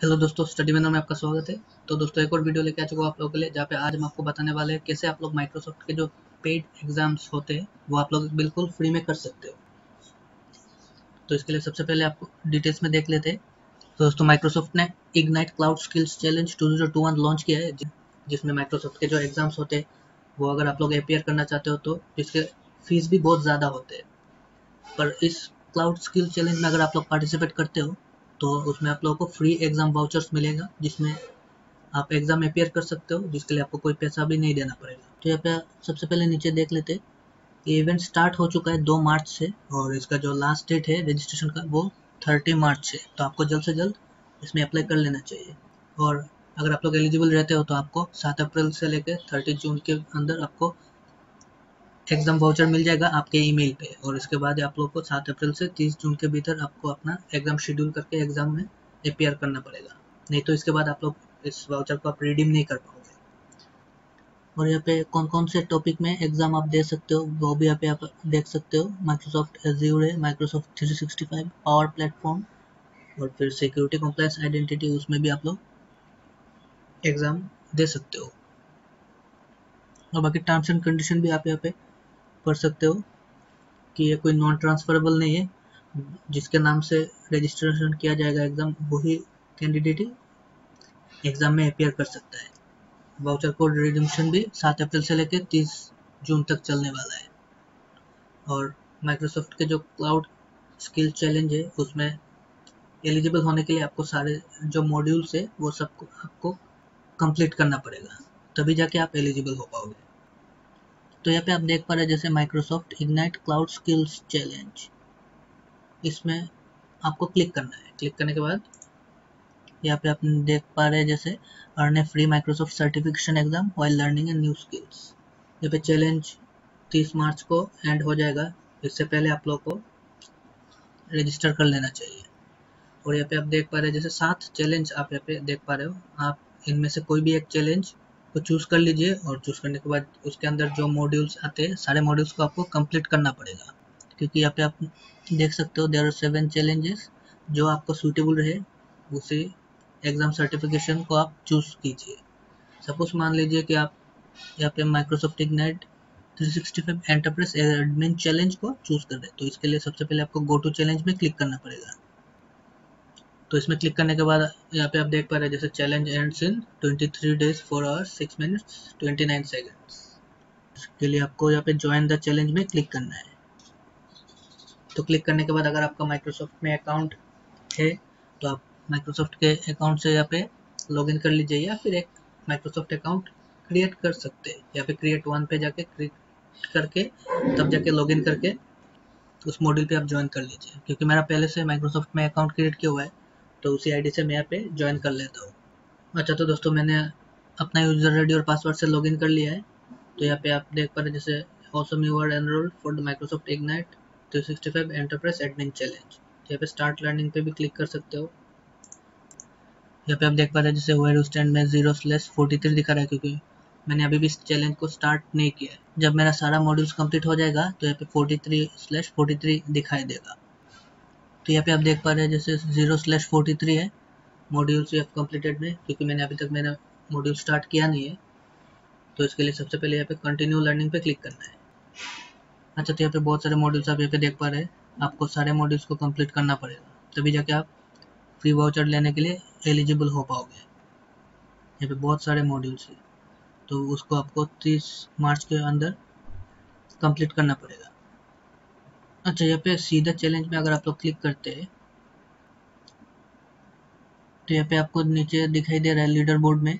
Hello दोस्तों study manner में आपका स्वागत है। तो दोस्तों, एक और वीडियो लेके आ चुका हूँ आप लोगों के लिए, जहाँ पे आज हम आपको बताने वाले हैं कैसे आप लोग माइक्रोसॉफ्ट के जो पेड एग्ज़ाम्स होते हैं, वो आप लोग बिल्कुल फ्री में कर सकते हो। तो इसके लिए सबसे पहले आपको डिटेल्स में देख लेते हैं। तो दोस्तों माइक्रोसॉफ्ट ने Ignite cloud skills challenge two launch किया है जिसमें माइक्रोसॉफ्ट के जो एग्ज़ाम्स होते हैं, वो अगर आप लोग अपेयर करना चाहते हो तो इसके फ़ीस भी बहुत ज़्यादा होते हैं। पर इस क्लाउड स्किल चैलेंज में अगर आप लोग पार्टिसिपेट करते हो तो उसमें आप लोगों को फ्री एग्ज़ाम वाउचर्स मिलेगा, जिसमें आप एग्ज़ाम अपेयर कर सकते हो, जिसके लिए आपको कोई पैसा भी नहीं देना पड़ेगा। तो यहाँ पे सबसे पहले नीचे देख लेते हैं ये इवेंट स्टार्ट हो चुका है दो मार्च से, और इसका जो लास्ट डेट है रजिस्ट्रेशन का, वो थर्टी मार्च से। तो आपको जल्द से जल्द इसमें अप्लाई कर लेना चाहिए। और अगर आप लोग एलिजिबल रहते हो तो आपको सात अप्रैल से लेकर थर्टी जून के अंदर आपको एग्ज़ाम वाउचर मिल जाएगा आपके ईमेल पे। और इसके बाद आप लोग को सात अप्रैल से तीस जून के भीतर आपको अपना एग्ज़ाम शेड्यूल करके एग्ज़ाम में अपेयर करना पड़ेगा। नहीं तो इसके बाद आप लोग इस वाउचर को आप रिडीम नहीं कर पाओगे। और यहाँ पे कौन कौन से टॉपिक में एग्ज़ाम आप दे सकते हो, वो भी यहाँ पे आप देख सकते हो। माइक्रोसॉफ्ट एज्यूर है Microsoft three sixty five power platform और फिर सिक्योरिटी कॉम्प्लेक्स आइडेंटिटी उसमें भी आप लोग एग्ज़ाम दे सकते हो। और बाकी टर्म्स एंड कंडीशन भी आप यहाँ पे पढ़ सकते हो कि ये कोई नॉन ट्रांसफरेबल नहीं है, जिसके नाम से रजिस्ट्रेशन किया जाएगा एग्ज़ाम वही कैंडिडेट ही एग्ज़ाम में अपेयर कर सकता है। वाउचर कोड रिडम्शन भी सात अप्रैल से लेकर तीस जून तक चलने वाला है। और माइक्रोसॉफ्ट के जो क्लाउड स्किल चैलेंज है, उसमें एलिजिबल होने के लिए आपको सारे जो मॉड्यूल्स है, वो सबको आपको कंप्लीट करना पड़ेगा। तभी जाके आप एलिजिबल हो पाओगे। तो यहाँ पे आप देख पा रहे हैं जैसे Microsoft Ignite cloud skills challenge इसमें आपको क्लिक करना है। क्लिक करने के बाद यहाँ पे आप देख पा रहे हैं जैसे earn a free Microsoft certification exam while learning and new skills यहाँ पे चैलेंज 30 मार्च को एंड हो जाएगा। इससे पहले आप लोग को रजिस्टर कर लेना चाहिए। और यहाँ पे आप देख पा रहे हैं जैसे सात चैलेंज आप यहाँ पे देख पा रहे हो। आप इनमें से कोई भी एक चैलेंज को चूज़ कर लीजिए और चूज़ करने के बाद उसके अंदर जो मॉड्यूल्स आते हैं, सारे मॉड्यूल्स को आपको कंप्लीट करना पड़ेगा। क्योंकि यहाँ पे आप देख सकते हो देर आर सेवन चैलेंजेस जो आपको सूटेबल रहे, उसे एग्ज़ाम सर्टिफिकेशन को आप चूज़ कीजिए। सपोज़ मान लीजिए कि आप यहाँ पे Microsoft Ignite 365 enterprise admin challenge को चूज़ कर रहे हैं तो इसके लिए सबसे पहले आपको गो टू चैलेंज में क्लिक करना पड़ेगा। तो इसमें क्लिक करने के बाद यहाँ पे आप देख पा रहे हैं, जैसे challenge ends in 23 days four hours six minutes 29 seconds इसके लिए आपको यहाँ पे ज्वाइन द चैलेंज में क्लिक करना है। तो क्लिक करने के बाद अगर आपका माइक्रोसॉफ्ट में अकाउंट है तो आप माइक्रोसॉफ्ट के अकाउंट से यहाँ पे लॉगिन कर लीजिए या फिर एक माइक्रोसॉफ्ट अकाउंट क्रिएट कर सकते हैं। या फिर क्रिएट वन पे जाके क्रिएट करके, तब जाके लॉगिन करके उस मॉड्यूल पे आप ज्वाइन कर लीजिए। क्योंकि मेरा पहले से माइक्रोसॉफ्ट में अकाउंट क्रिएट किया हुआ है तो उसी आईडी से मैं यहाँ पे ज्वाइन कर लेता हूँ। अच्छा तो दोस्तों, मैंने अपना यूज़र आईडी और पासवर्ड से लॉगिन कर लिया है। तो यहाँ पे आप देख पा रहे जैसे awesome you are enroll for the Microsoft Ignite 365 enterprise admin challenge यहाँ पे स्टार्ट लर्निंग पे भी क्लिक कर सकते हो। यहाँ पे आप देख पा रहे हैं, जैसे वेयर स्टैंड में ज़ीरो स्लेस फोर्टी थ्री दिखा रहा है, क्योंकि मैंने अभी भी इस चैलेंज को स्टार्ट नहीं किया है। जब मेरा सारा मॉड्यूल्स कंप्लीट हो जाएगा तो यहाँ पे forty three slash forty three दिखाई देगा। तो यहाँ पे आप देख पा रहे हैं जैसे ज़ीरो स्लैश फोर्टी थ्री है मॉड्यूल्स यू हैव कंप्लीटेड में, क्योंकि मैंने अभी तक मेरा मॉड्यूल स्टार्ट किया नहीं है। तो इसके लिए सबसे पहले यहाँ पे कंटिन्यू लर्निंग पे क्लिक करना है। अच्छा तो यहाँ पे बहुत सारे मॉड्यूल्स आप यहाँ पे देख पा रहे हैं। आपको सारे मॉड्यूल्स को कंप्लीट करना पड़ेगा। तभी जाके आप फ्री वाउचर लेने के लिए एलिजिबल हो पाओगे। यहाँ पे बहुत सारे मॉड्यूल्स हैं। तो उसको आपको तीस मार्च के अंदर कंप्लीट करना पड़ेगा। अच्छा यहाँ पे सीधा चैलेंज में अगर आप लोग क्लिक करते हैं तो यहाँ पे आपको नीचे दिखाई दे रहा है लीडर बोर्ड में।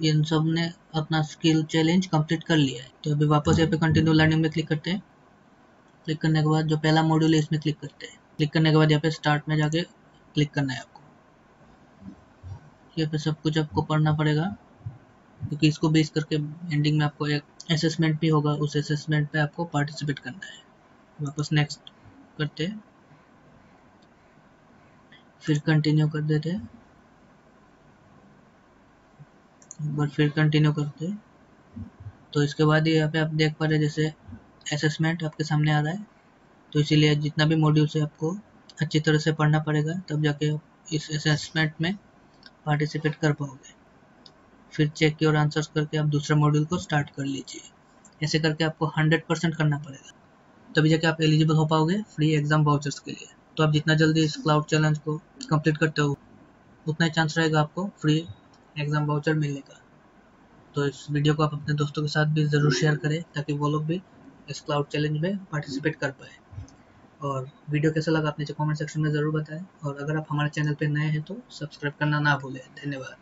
इन सबने अपना स्किल चैलेंज कंप्लीट कर लिया है। तो अभी वापस यहाँ पे कंटिन्यू लर्निंग में क्लिक करते हैं। क्लिक करने के बाद जो पहला मॉड्यूल है, इसमें क्लिक करते हैं। क्लिक करने के बाद यहाँ पे स्टार्ट में जाके क्लिक करना है आपको। यहाँ पे सब कुछ आपको पढ़ना पड़ेगा, क्योंकि इसको बेस करके एंडिंग में आपको एक असेसमेंट भी होगा। उस असेसमेंट पे आपको पार्टिसिपेट करना है। वापस नेक्स्ट करते फिर कंटिन्यू कर देते एक बार फिर कंटिन्यू करते तो इसके बाद ही यहाँ पे आप देख पा रहे जैसे असेसमेंट आपके सामने आ रहा है। तो इसीलिए जितना भी मॉड्यूल है आपको अच्छी तरह से पढ़ना पड़ेगा, तब जाके आप इस असेसमेंट में पार्टिसिपेट कर पाओगे। फिर चेक की और आंसर्स करके आप दूसरे मॉड्यूल को स्टार्ट कर लीजिए। ऐसे करके आपको हंड्रेड परसेंट करना पड़ेगा। तभी जाके आप एलिजिबल हो पाओगे फ्री एग्ज़ाम वाउचर्स के लिए। तो आप जितना जल्दी इस क्लाउड चैलेंज को कंप्लीट करते हो, उतना ही चांस रहेगा आपको फ्री एग्ज़ाम वाउचर मिलने का। तो इस वीडियो को आप अपने दोस्तों के साथ भी ज़रूर शेयर करें, ताकि वो लोग भी इस क्लाउड चैलेंज में पार्टिसिपेट कर पाए। और वीडियो कैसा लगा आप नीचे कमेंट सेक्शन में ज़रूर बताएँ। और अगर आप हमारे चैनल पर नए हैं तो सब्सक्राइब करना ना भूलें। धन्यवाद।